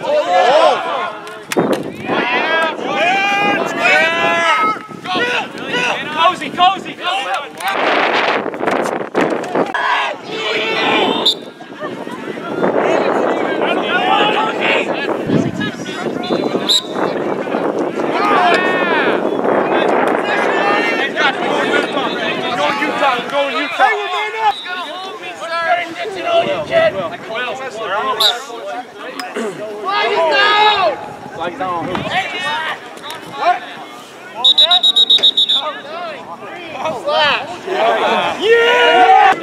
Oh, yeah. Flags on. Slash! Yeah!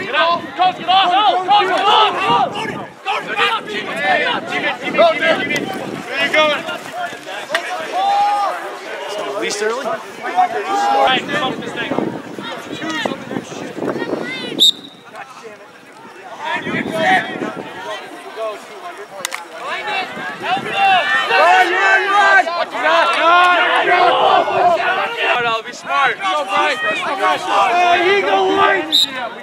Get off! Coach, get off! No! Coach, get off! Coach, get off! Team it, team it, team it, team it, team it. Where you going? At least early? All right, come up with this thing. I'll be smart. Go, Bryce. Go, Bryce.